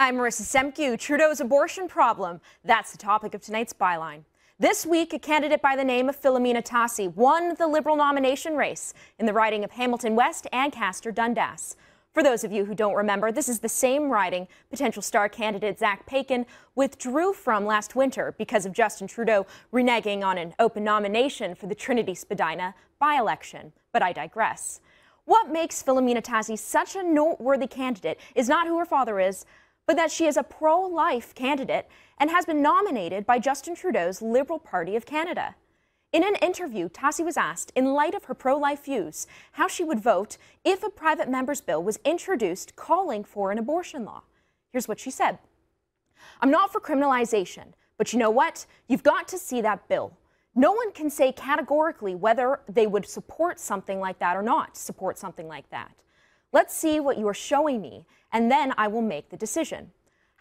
I'm Marissa Semkiw. Trudeau's abortion problem. That's the topic of tonight's byline. This week, a candidate by the name of Filomena Tassi won the Liberal nomination race in the riding of Hamilton West Ancaster Dundas. For those of you who don't remember, this is the same riding potential star candidate Zach Paikin withdrew from last winter because of Justin Trudeau reneging on an open nomination for the Trinity Spadina by-election. But I digress. What makes Filomena Tassi such a noteworthy candidate is not who her father is, but that she is a pro-life candidate and has been nominated by Justin Trudeau's Liberal Party of Canada. In an interview, Tassi was asked, in light of her pro-life views, how she would vote if a private member's bill was introduced calling for an abortion law. Here's what she said. I'm not for criminalization, but you know what? You've got to see that bill. No one can say categorically whether they would support something like that or not support something like that. Let's see what you are showing me, and then I will make the decision.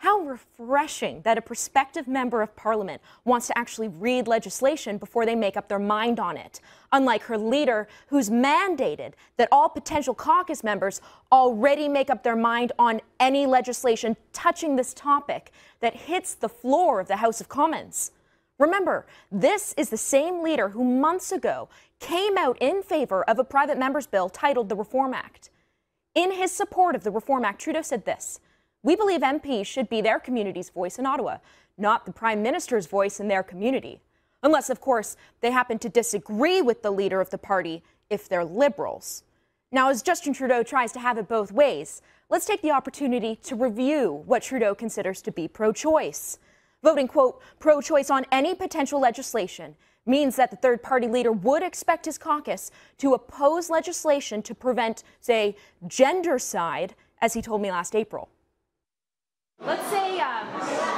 How refreshing that a prospective member of parliament wants to actually read legislation before they make up their mind on it, unlike her leader, who's mandated that all potential caucus members already make up their mind on any legislation touching this topic that hits the floor of the House of Commons. Remember, this is the same leader who months ago came out in favor of a private member's bill titled the Reform Act. In his support of the Reform Act, Trudeau said this We believe MPs should be their community's voice in Ottawa, not the Prime Minister's voice in their community. Unless, of course, they happen to disagree with the leader of the party if they're liberals. Now, as Justin Trudeau tries to have it both ways, let's take the opportunity to review what Trudeau considers to be pro choice. Voting, quote, pro choice on any potential legislation means that the third party leader would expect his caucus to oppose legislation to prevent, say, gendercide, as he told me last April. Let's say um,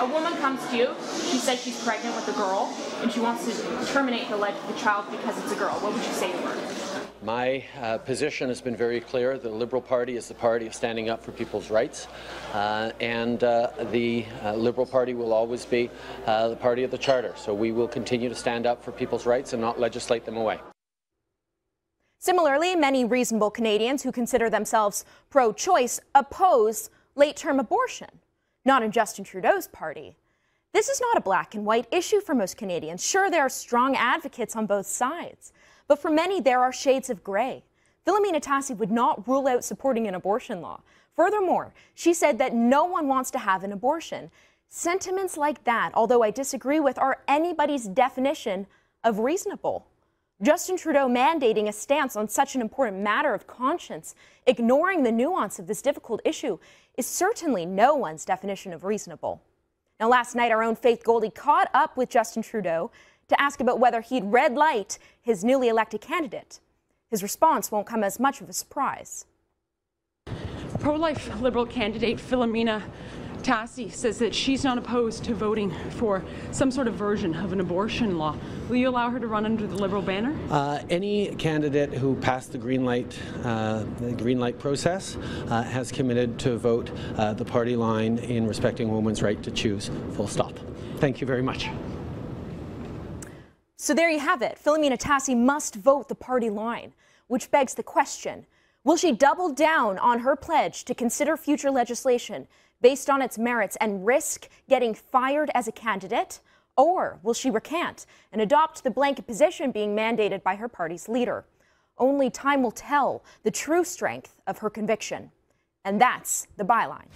a woman comes to you, she says she's pregnant with a girl, and she wants to terminate the life of the child because it's a girl. What would you say to her? My uh, position has been very clear. The Liberal Party is the party of standing up for people's rights, uh, and uh, the uh, Liberal Party will always be uh, the party of the Charter. So we will continue to stand up for people's rights and not legislate them away. Similarly, many reasonable Canadians who consider themselves pro choice oppose late term abortion, not in Justin Trudeau's party. This is not a black and white issue for most Canadians. Sure, there are strong advocates on both sides. But for many, there are shades of gray. Filomena Tassi would not rule out supporting an abortion law. Furthermore, she said that no one wants to have an abortion. Sentiments like that, although I disagree with, are anybody's definition of reasonable. Justin Trudeau mandating a stance on such an important matter of conscience, ignoring the nuance of this difficult issue, is certainly no one's definition of reasonable. Now, last night, our own Faith Goldy caught up with Justin Trudeau to ask about whether he'd red light his newly elected candidate. His response won't come as much of a surprise. Pro life Liberal candidate Filomena Tassi says that she's not opposed to voting for some sort of version of an abortion law. Will you allow her to run under the Liberal banner? Uh, any candidate who passed the green light, uh, the green light process, uh, has committed to vote uh, the party line in respecting women's right to choose. Full stop. Thank you very much. So there you have it. Filomena Tassi must vote the party line, which begs the question will she double down on her pledge to consider future legislation based on its merits and risk getting fired as a candidate? Or will she recant and adopt the blanket position being mandated by her party's leader? Only time will tell the true strength of her conviction. And that's the byline.